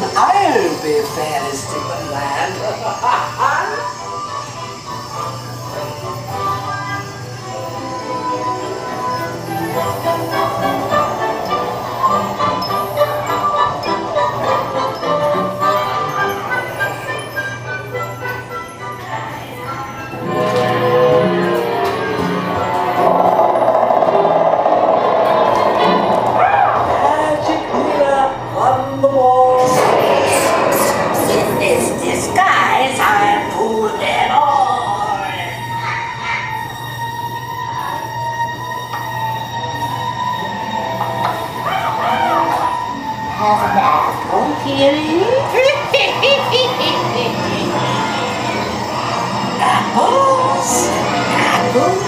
I'll be iron beer fantasy land. skies are full and all. Have an apple, kitty? apples, apples.